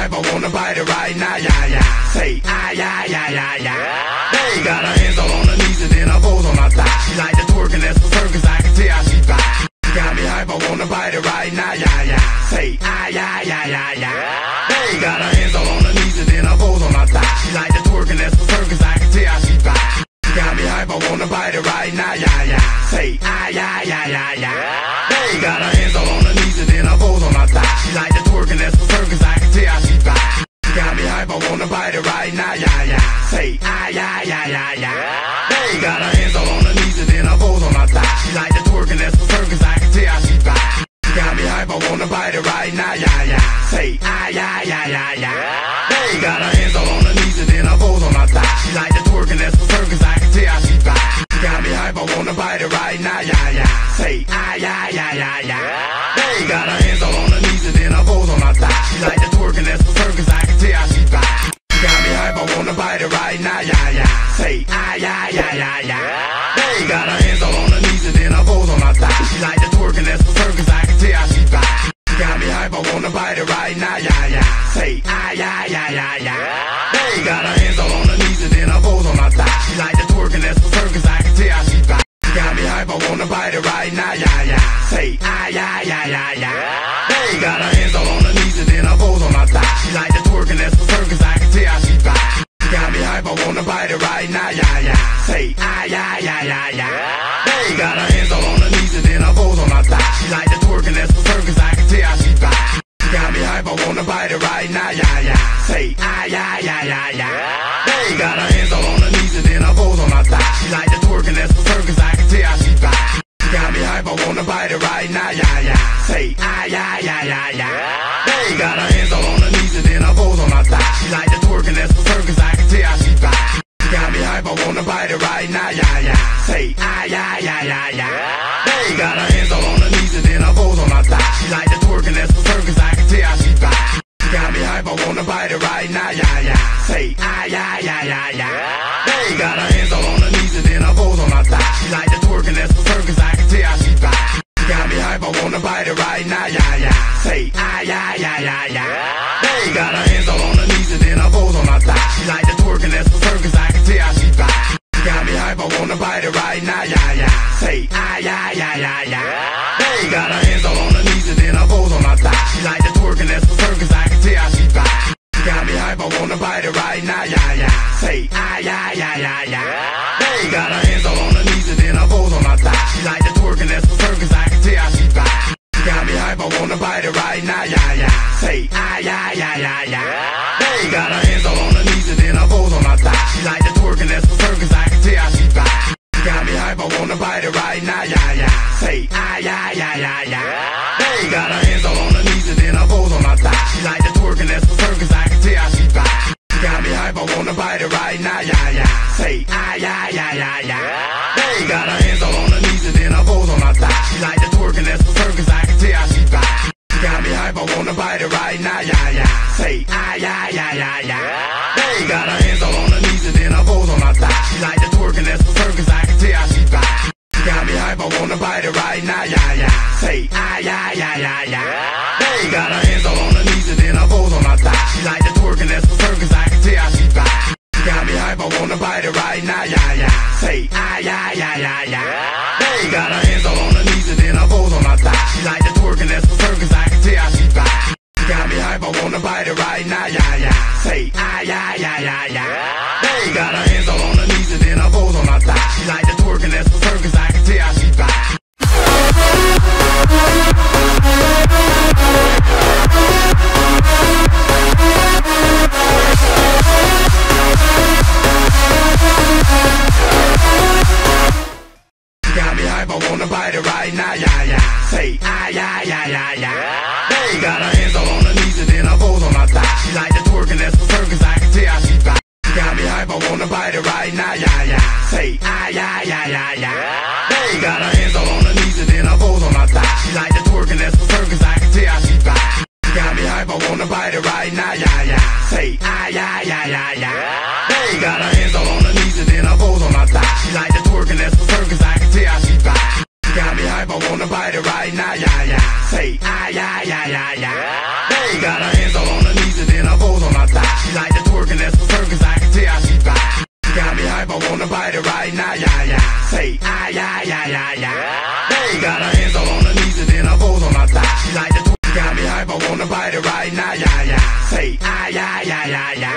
hype, I wanna bite it right now, yeah, yeah. Say, ah, yeah, yeah, yeah, yeah. Hey, got her hands all on her knees and then I pose on my thigh. She like the twerk and that's for circus, I can tell she fine. She got me hype, I wanna bite it right now, yeah, yeah. Say, ah, yeah, yeah, yeah, yeah. Hey, got her hands all on her knees and then I pose on my thigh. She like the twerk and that's for circus, I can tell she fine. She got me hype, I wanna bite it right now, yeah, yeah. Say, ah, yeah, yeah, yeah, yeah. Hey, got her her wanna bite it right now, yeah, yeah. Say, ah, yeah, yeah, yeah, yeah. Hey, got her hands all on her knees and then I pose on my thigh. She like the twerk and that's for circus, I can tell she fine. She got me hype, I wanna bite it right now, yeah, yeah. Say, ah, yeah, yeah, yeah, yeah. Hey, got her hands all on her knees and then I pose on my thigh. She like the twerk and that's for circus, I can tell she wanna bite it right now, yeah, yeah. Say, ah, yeah, yeah, yeah, yeah. Hey, got her hands all on her knees and then I pose on my thigh. She like the twerk and that's for circus, I can tell she fine. She got me hype, I wanna bite it right now, yeah, yeah. Say, ah, yeah, yeah, yeah, yeah. Hey, got her hands all on her knees and then I pose on my thigh. She like the twerk and that's for circus, I can tell she fine. She got me hype, I wanna bite it right now, yeah, yeah. Say, ah, yeah, yeah, yeah, yeah. Hey, got her hands all on her I wanna bite it right now, yeah, yeah. Say, ah, yeah, yeah, yeah, yeah. Hey, got her hands all on her knees and then I pose on my thigh. She like the twerk and that's for circus, I can tell she fine. She got me hype, I wanna bite it right now, yeah, yeah. Say, ah, yeah, yeah, yeah, yeah. Hey, got her hands all on her knees and then I pose on my thigh. She like the twerk and that's for circus, I can tell she fine. She got me hype, I wanna bite it right now, yeah, yeah. Say, ah, yeah, yeah, yeah, yeah. Hey, got her hands all on her knees and then I pose on my thigh. She like the and that's for circus, I can tell she fine. She got me hype, I wanna bite it right now, yeah, yeah. Say, ah, yeah, yeah, yeah, yeah. Hey, got her hands all on her knees and then I pose on my thigh. She like the twerk and that's for circus, I can tell she fine. She got me hype, I wanna bite it right now, yeah, yeah. Say, ah, yeah, yeah, yeah, yeah. Hey, got her hands all on her knees and then I pose on my thigh. She like the twerk and that's for circus, I can tell she fine. She got me hype, I wanna bite it right now, yeah, yeah. Say, ah, yeah, yeah, yeah, yeah. Hey, got her yeah, yeah, yeah. Got her hands all on her knees and then I pose on my thigh. She like the twerk and that's for circus, I can tell she fine. She got me hype, I wanna bite it right now, yeah, yeah. Say, ah, yeah, yeah, yeah, yeah. Hey, got her hands all on her knees and then I pose on my thigh. She like the twerk and that's for circus, I can tell she fine. She got me hype, I wanna bite it right now, yeah, yeah. Say, ah, yeah, yeah, yeah, yeah. Hey, got her hands yeah, yeah, yeah, yeah. Hey, got her hands all on her knees and then I pose on my thigh. She like the twerk and that's for circus, I can tell she fine. She got me hype, I wanna bite it right now, yeah, yeah. Say, ah, yeah, yeah, yeah, yeah. Hey, got her hands all on her knees and then I pose on my thigh. She like the twerk and that's for circus, I can tell she fine. She got me hype, I wanna bite it right now, yeah. Yeah, yeah, yeah, yeah. Hey, got her hands all on her knees and then I pose on my thigh. She like the twerk and that's for circus, I can tell how she fine. She got me hype, I wanna bite it right now, yeah, yeah. Say, ah, yeah, yeah, yeah, yeah. Hey, got her hands all on her knees and then I pose on my thigh. She like the twerk and that's for circus, I can tell how she fine. She got me hype, I wanna bite it right now, yeah, yeah. Say, ah, yeah, yeah, yeah, yeah. Hey, got her hands all on her knees and then her foes on her thigh. She like to twerk and that's for her cause I Ay, ay, ay, ay, ay. She Got her hands all on her knees and then her balls on her thigh. She like to twerk and that's for her cause I can tell how she fly. She got me hype, I wanna bite it right now, yeah, yeah. Say, ay, ay, ay, ay, ay. Bang! Got her hands all on her knees and then her balls on her thigh. She like to twerk, She got me hype, I wanna bite it right now, yeah, yeah. Say, ay, ay, ay, ay, ay.